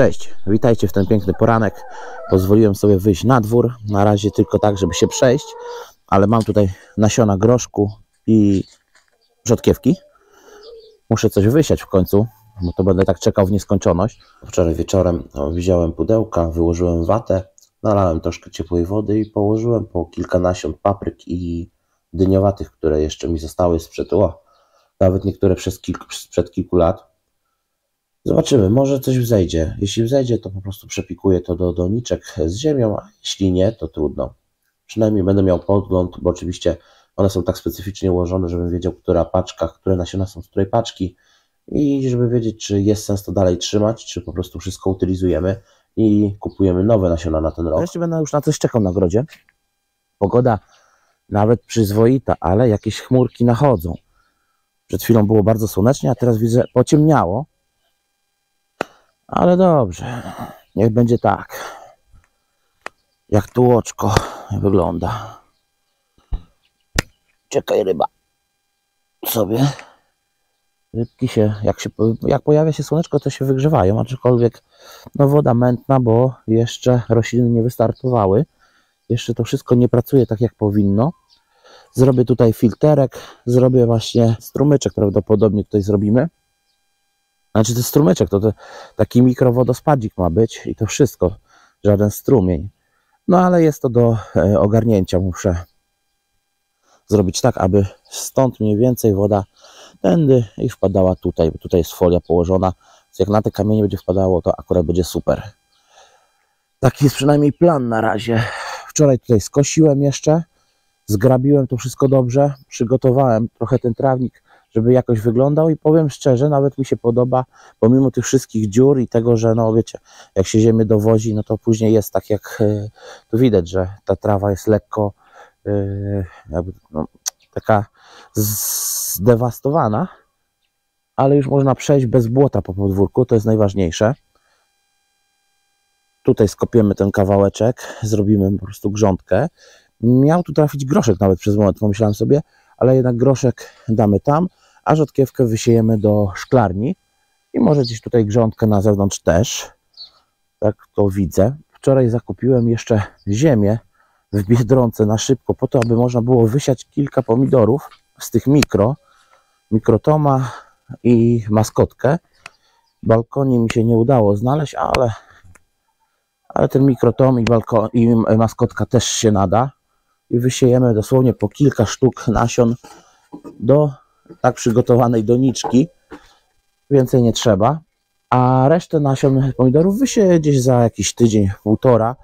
Cześć, witajcie w ten piękny poranek. Pozwoliłem sobie wyjść na dwór, na razie tylko tak, żeby się przejść, ale mam tutaj nasiona groszku i rzodkiewki. Muszę coś wysiać w końcu, bo to będę tak czekał w nieskończoność. Wczoraj wieczorem no, wziąłem pudełka, wyłożyłem watę, nalałem troszkę ciepłej wody i położyłem po kilka nasion papryk i dyniowatych, które jeszcze mi zostały sprzed, o, nawet niektóre przez kilku, sprzed kilku lat. Zobaczymy, może coś wzejdzie. Jeśli wzejdzie, to po prostu przepikuję to do doniczek z ziemią, a jeśli nie, to trudno. Przynajmniej będę miał podgląd, bo oczywiście one są tak specyficznie ułożone, żebym wiedział, która paczka, które nasiona są z której paczki i żeby wiedzieć, czy jest sens to dalej trzymać, czy po prostu wszystko utylizujemy i kupujemy nowe nasiona na ten rok. Wreszcie będę już na coś czekał na grodzie. Pogoda nawet przyzwoita, ale jakieś chmurki nachodzą. Przed chwilą było bardzo słonecznie, a teraz widzę pociemniało. Ale dobrze, niech będzie tak. Jak tu oczko wygląda. Czekaj ryba. Sobie. Rybki się jak, się, jak pojawia się słoneczko, to się wygrzewają, aczkolwiek no woda mętna, bo jeszcze rośliny nie wystartowały. Jeszcze to wszystko nie pracuje tak jak powinno. Zrobię tutaj filterek, zrobię właśnie strumyczek prawdopodobnie tutaj zrobimy. Znaczy to strumyczek, to, to taki mikrowodospadzik ma być i to wszystko, żaden strumień. No ale jest to do e, ogarnięcia, muszę zrobić tak, aby stąd mniej więcej woda tędy i wpadała tutaj, bo tutaj jest folia położona, jak na te kamienie będzie wpadało, to akurat będzie super. Taki jest przynajmniej plan na razie. Wczoraj tutaj skosiłem jeszcze, zgrabiłem to wszystko dobrze, przygotowałem trochę ten trawnik, żeby jakoś wyglądał i powiem szczerze, nawet mi się podoba, pomimo tych wszystkich dziur i tego, że no wiecie, jak się ziemię dowozi, no to później jest tak jak e, tu widać, że ta trawa jest lekko e, jakby, no, taka zdewastowana, ale już można przejść bez błota po podwórku, to jest najważniejsze. Tutaj skopiemy ten kawałeczek, zrobimy po prostu grządkę. Miał tu trafić groszek nawet przez moment, pomyślałem sobie, ale jednak groszek damy tam, a rzodkiewkę wysiejemy do szklarni i może gdzieś tutaj grządkę na zewnątrz też. Tak to widzę. Wczoraj zakupiłem jeszcze ziemię w Biedronce na szybko, po to, aby można było wysiać kilka pomidorów z tych mikro, mikrotoma i maskotkę. Balkonie mi się nie udało znaleźć, ale, ale ten mikrotom i, balkon, i maskotka też się nada. I wysiejemy dosłownie po kilka sztuk nasion do tak przygotowanej doniczki. Więcej nie trzeba. A resztę nasion pomidorów wysieję gdzieś za jakiś tydzień, półtora,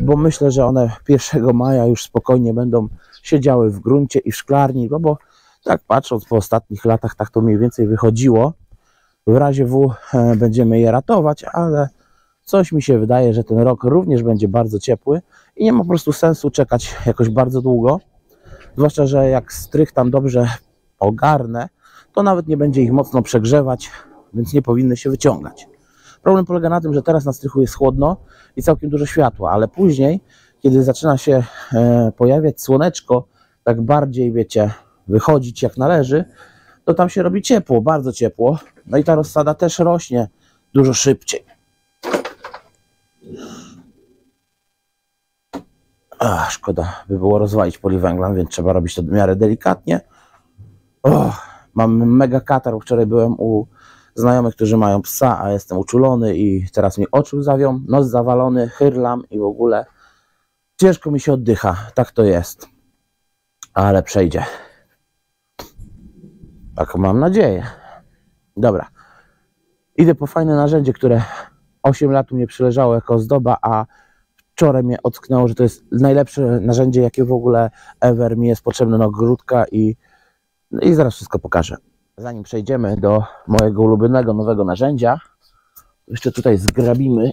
bo myślę, że one 1 maja już spokojnie będą siedziały w gruncie i w szklarni, no bo tak patrząc po ostatnich latach, tak to mniej więcej wychodziło. W razie W e, będziemy je ratować, ale coś mi się wydaje, że ten rok również będzie bardzo ciepły i nie ma po prostu sensu czekać jakoś bardzo długo. Zwłaszcza, że jak strych tam dobrze ogarnę, to nawet nie będzie ich mocno przegrzewać, więc nie powinny się wyciągać. Problem polega na tym, że teraz na strychu jest chłodno i całkiem dużo światła, ale później, kiedy zaczyna się e, pojawiać słoneczko, tak bardziej, wiecie, wychodzić jak należy, to tam się robi ciepło, bardzo ciepło. No i ta rozsada też rośnie dużo szybciej. Ach, szkoda by było rozwalić poliwęglan, więc trzeba robić to w miarę delikatnie. Oh, mam mega katar. Wczoraj byłem u znajomych, którzy mają psa, a jestem uczulony i teraz mi oczu zawią, nos zawalony, chyrlam i w ogóle ciężko mi się oddycha. Tak to jest. Ale przejdzie. Tak mam nadzieję. Dobra. Idę po fajne narzędzie, które 8 lat mnie przyleżało jako zdoba, a wczoraj mnie ocknęło, że to jest najlepsze narzędzie, jakie w ogóle ever mi jest potrzebne na ogródka i no i zaraz wszystko pokażę. Zanim przejdziemy do mojego ulubionego nowego narzędzia, jeszcze tutaj zgrabimy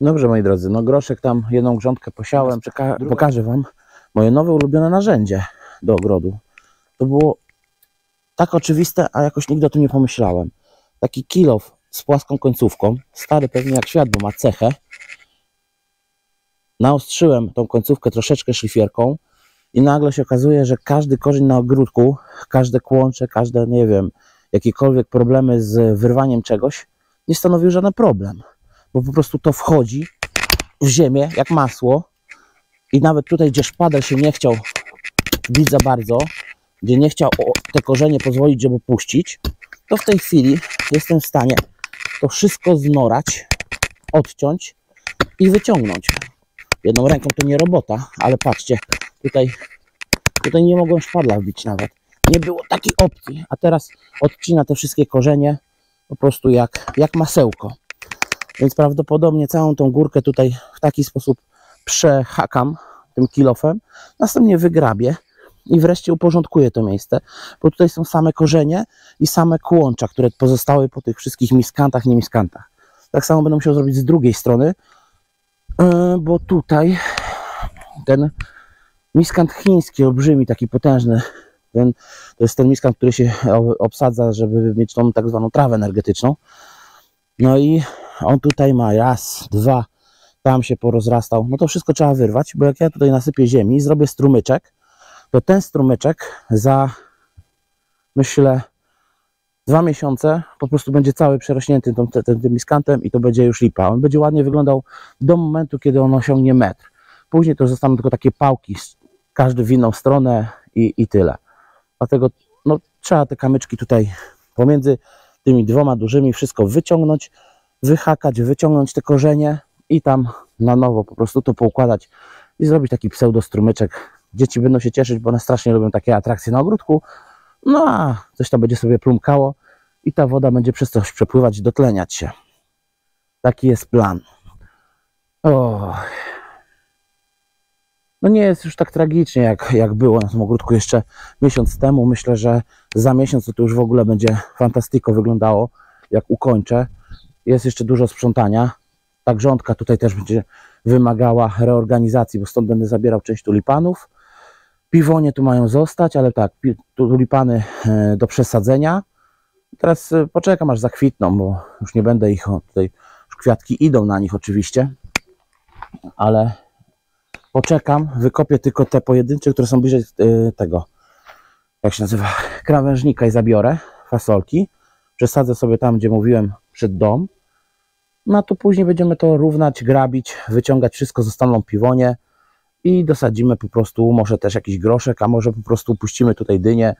Dobrze, moi drodzy, no groszek tam, jedną grządkę posiałem, pokażę Wam moje nowe ulubione narzędzie do ogrodu. To było tak oczywiste, a jakoś nigdy o tym nie pomyślałem. Taki kilof z płaską końcówką, stary pewnie jak świat, bo ma cechę naostrzyłem tą końcówkę troszeczkę szlifierką i nagle się okazuje, że każdy korzeń na ogródku, każde kłącze, każde, nie wiem, jakiekolwiek problemy z wyrwaniem czegoś, nie stanowił żaden problem, bo po prostu to wchodzi w ziemię jak masło i nawet tutaj, gdzie szpadel się nie chciał bić za bardzo, gdzie nie chciał te korzenie pozwolić, żeby puścić, to w tej chwili jestem w stanie to wszystko znorać, odciąć i wyciągnąć. Jedną ręką to nie robota, ale patrzcie, tutaj, tutaj nie mogłem szpadla wbić nawet. Nie było takiej opcji, a teraz odcina te wszystkie korzenie po prostu jak, jak masełko. Więc prawdopodobnie całą tą górkę tutaj w taki sposób przehakam tym kilofem, następnie wygrabię i wreszcie uporządkuję to miejsce, bo tutaj są same korzenie i same kłącza, które pozostały po tych wszystkich miskantach, nie miskantach. Tak samo będę musiał zrobić z drugiej strony, e, bo tutaj ten miskant chiński, olbrzymi, taki potężny, ten, to jest ten miskant, który się obsadza, żeby mieć tą tak zwaną trawę energetyczną. No i on tutaj ma raz, dwa, tam się porozrastał. No to wszystko trzeba wyrwać, bo jak ja tutaj nasypię ziemi, zrobię strumyczek, to ten strumyczek za myślę dwa miesiące po prostu będzie cały przerośnięty tym, tym, tym miskantem i to będzie już lipa. On będzie ładnie wyglądał do momentu, kiedy on osiągnie metr. Później to zostaną tylko takie pałki, każdy w inną stronę i, i tyle. Dlatego no, trzeba te kamyczki tutaj pomiędzy tymi dwoma dużymi wszystko wyciągnąć, wyhakać, wyciągnąć te korzenie i tam na nowo po prostu to poukładać i zrobić taki pseudostrumyczek. Dzieci będą się cieszyć, bo one strasznie lubią takie atrakcje na ogródku. No a coś tam będzie sobie plumkało i ta woda będzie przez coś przepływać, dotleniać się. Taki jest plan. No nie jest już tak tragicznie, jak, jak było na tym ogródku jeszcze miesiąc temu. Myślę, że za miesiąc to, już w ogóle będzie fantastyko wyglądało, jak ukończę. Jest jeszcze dużo sprzątania. Ta grządka tutaj też będzie wymagała reorganizacji, bo stąd będę zabierał część tulipanów. Piwonie tu mają zostać, ale tak, tulipany e, do przesadzenia. Teraz e, poczekam aż zakwitną, bo już nie będę ich, tutaj już kwiatki idą na nich oczywiście, ale poczekam, wykopię tylko te pojedyncze, które są bliżej e, tego, jak się nazywa, krawężnika i zabiorę fasolki. Przesadzę sobie tam, gdzie mówiłem, przed dom. No a tu później będziemy to równać, grabić, wyciągać wszystko, zostaną piwonie i dosadzimy po prostu, może też jakiś groszek, a może po prostu puścimy tutaj dynię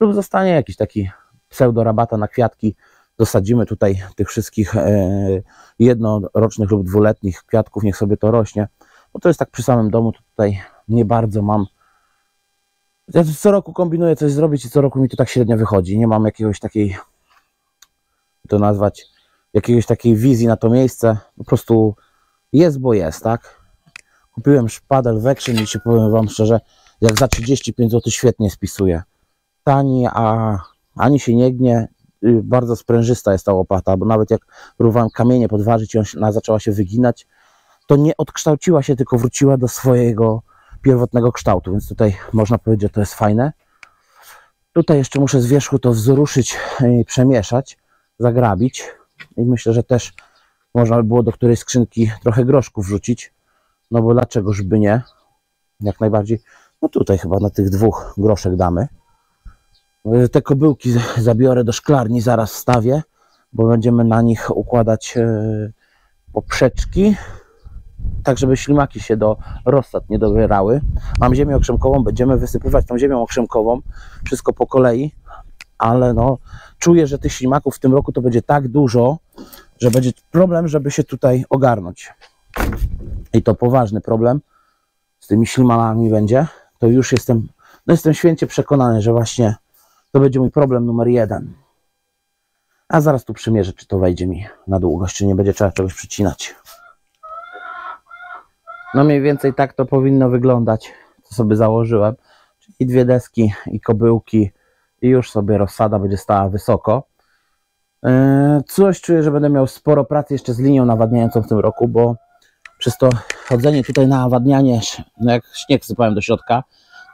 lub zostanie jakiś taki pseudorabata na kwiatki. Dosadzimy tutaj tych wszystkich e, jednorocznych lub dwuletnich kwiatków, niech sobie to rośnie. Bo to jest tak przy samym domu, tutaj nie bardzo mam. Ja co roku kombinuję coś zrobić i co roku mi to tak średnio wychodzi. Nie mam jakiegoś takiej, to nazwać, jakiegoś takiej wizji na to miejsce. Po prostu jest, bo jest, tak? Kupiłem szpadel w Action i się powiem Wam szczerze, jak za 35 zł świetnie spisuje. Tani, a ani się nie gnie, y, bardzo sprężysta jest ta łopata, bo nawet jak próbowałem kamienie podważyć i ona zaczęła się wyginać, to nie odkształciła się, tylko wróciła do swojego pierwotnego kształtu, więc tutaj można powiedzieć, że to jest fajne. Tutaj jeszcze muszę z wierzchu to wzruszyć i przemieszać, zagrabić i myślę, że też można by było do której skrzynki trochę groszków wrzucić, no bo dlaczegoż by nie? Jak najbardziej. No tutaj chyba na tych dwóch groszek damy. Te kobyłki zabiorę do szklarni, zaraz wstawię, bo będziemy na nich układać e, poprzeczki, tak żeby ślimaki się do rozsad nie dobierały. Mam ziemię okrzemkową, będziemy wysypywać tą ziemią okrzemkową, wszystko po kolei, ale no czuję, że tych ślimaków w tym roku to będzie tak dużo, że będzie problem, żeby się tutaj ogarnąć i to poważny problem z tymi ślimanami będzie, to już jestem, no jestem święcie przekonany, że właśnie to będzie mój problem numer jeden. A zaraz tu przymierzę, czy to wejdzie mi na długość, czy nie będzie trzeba czegoś przycinać. No mniej więcej tak to powinno wyglądać, co sobie założyłem. Czyli dwie deski i kobyłki i już sobie rozsada będzie stała wysoko. Yy, coś czuję, że będę miał sporo pracy jeszcze z linią nawadniającą w tym roku, bo przez to chodzenie tutaj na awadnianie, no jak śnieg sypałem do środka,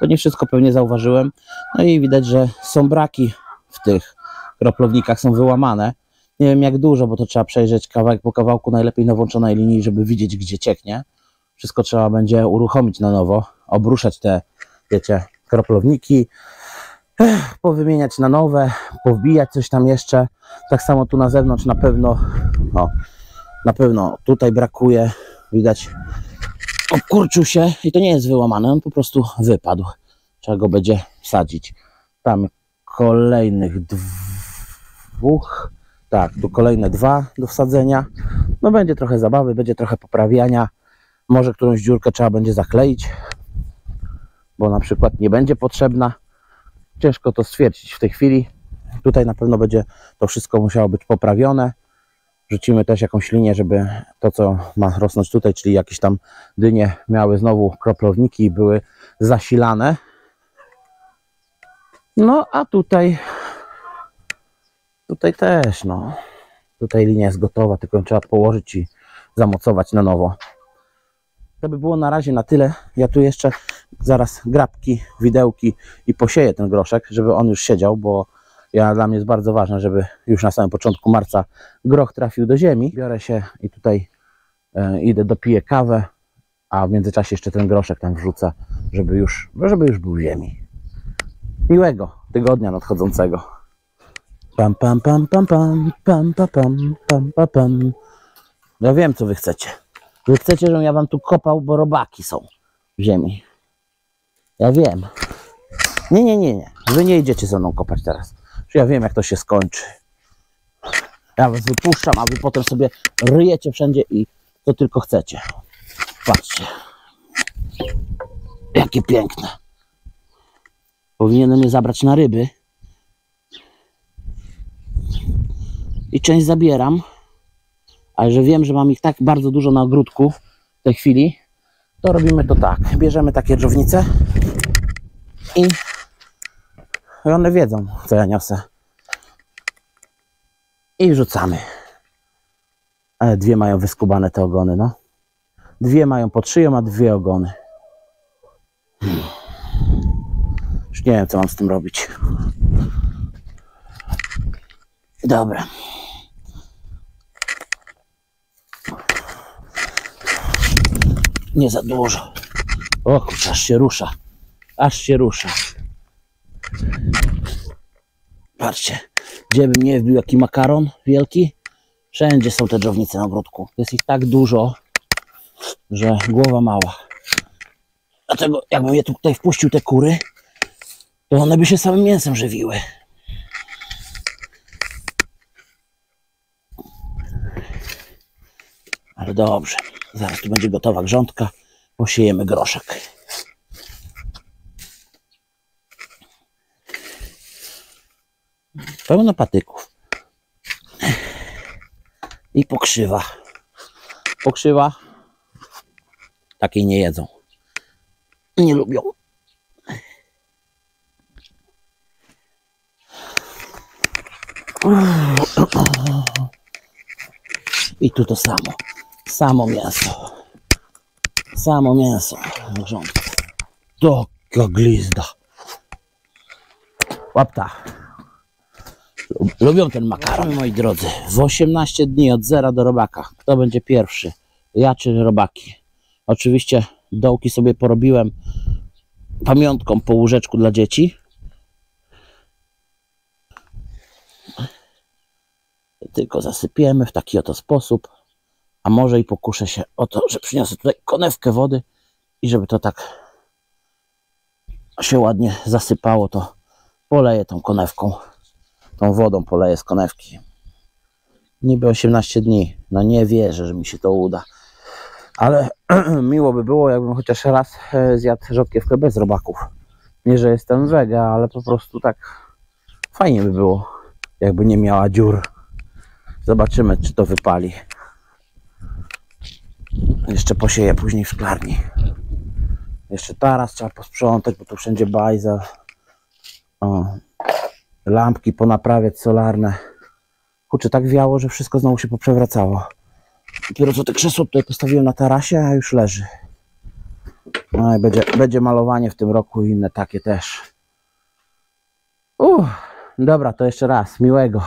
to nie wszystko pewnie zauważyłem. No i widać, że są braki w tych kroplownikach, są wyłamane. Nie wiem jak dużo, bo to trzeba przejrzeć kawałek po kawałku, najlepiej na włączonej linii, żeby widzieć gdzie cieknie. Wszystko trzeba będzie uruchomić na nowo, obruszać te, wiecie, kroplownik,i Ech, powymieniać na nowe, powbijać coś tam jeszcze. Tak samo tu na zewnątrz na pewno, no, na pewno tutaj brakuje, widać, obkurczył się i to nie jest wyłamane, on po prostu wypadł. Trzeba go będzie wsadzić. Tam kolejnych dwóch, tak, tu kolejne dwa do wsadzenia. No będzie trochę zabawy, będzie trochę poprawiania. Może którąś dziurkę trzeba będzie zakleić, bo na przykład nie będzie potrzebna. Ciężko to stwierdzić w tej chwili. Tutaj na pewno będzie to wszystko musiało być poprawione. Rzucimy też jakąś linię, żeby to, co ma rosnąć tutaj, czyli jakieś tam dynie miały znowu kroplowniki i były zasilane. No a tutaj, tutaj też, no. Tutaj linia jest gotowa, tylko ją trzeba położyć i zamocować na nowo. To by było na razie na tyle. Ja tu jeszcze zaraz grabki, widełki i posieję ten groszek, żeby on już siedział, bo ja, dla mnie jest bardzo ważne, żeby już na samym początku marca groch trafił do ziemi. Biorę się i tutaj e, idę, dopiję kawę, a w międzyczasie jeszcze ten groszek tam wrzucę, żeby już, żeby już był w ziemi. Miłego tygodnia nadchodzącego. Pam, pam, pam, pam, pam, pam, pam, pam, pam, pam, pam. Ja wiem, co wy chcecie. Wy chcecie, żebym ja wam tu kopał, bo robaki są w ziemi. Ja wiem. Nie, nie, nie, nie. Wy nie idziecie ze mną kopać teraz. Że Ja wiem, jak to się skończy. Ja was wypuszczam, a wy potem sobie ryjecie wszędzie i to tylko chcecie. Patrzcie. Jakie piękne. Powinienem je zabrać na ryby. I część zabieram. Ale że wiem, że mam ich tak bardzo dużo na ogródku w tej chwili, to robimy to tak. Bierzemy takie dżownice i i one wiedzą, co ja niosę. I wrzucamy. Ale dwie mają wyskubane te ogony, no. Dwie mają pod szyją, a dwie ogony. Hmm. Już nie wiem, co mam z tym robić. Dobra. Nie za dużo. O kurczę, aż się rusza. Aż się rusza. Patrzcie, gdzie bym nie wbił jaki makaron wielki, wszędzie są te dżownice na ogródku. Jest ich tak dużo, że głowa mała. Dlatego jakbym je tutaj wpuścił te kury, to one by się samym mięsem żywiły. Ale dobrze, zaraz tu będzie gotowa grządka, posiejemy groszek. Pełno patyków. I pokrzywa. Pokrzywa. Takiej nie jedzą. Nie lubią. I tu to samo. Samo mięso. Samo mięso. Taka glizda. Łapta. Lubią ten makaron, moi drodzy. W 18 dni od zera do robaka. Kto będzie pierwszy? Ja czy robaki? Oczywiście dołki sobie porobiłem pamiątką po łóżeczku dla dzieci. Tylko zasypiemy w taki oto sposób. A może i pokuszę się o to, że przyniosę tutaj konewkę wody i żeby to tak się ładnie zasypało, to poleję tą konewką tą wodą poleję z konewki. Niby 18 dni. No nie wierzę, że mi się to uda. Ale miło by było, jakbym chociaż raz e, zjadł rzodkiewkę bez robaków. Nie, że jestem wega, ale po prostu tak fajnie by było, jakby nie miała dziur. Zobaczymy, czy to wypali. Jeszcze posieję później w szklarni. Jeszcze teraz trzeba posprzątać, bo tu wszędzie bajzel. O, lampki ponaprawiać solarne. Kurczę, tak wiało, że wszystko znowu się poprzewracało. Dopiero co te krzesło tutaj postawiłem na tarasie, a już leży. No i będzie, będzie malowanie w tym roku i inne takie też. Uff, dobra, to jeszcze raz. Miłego.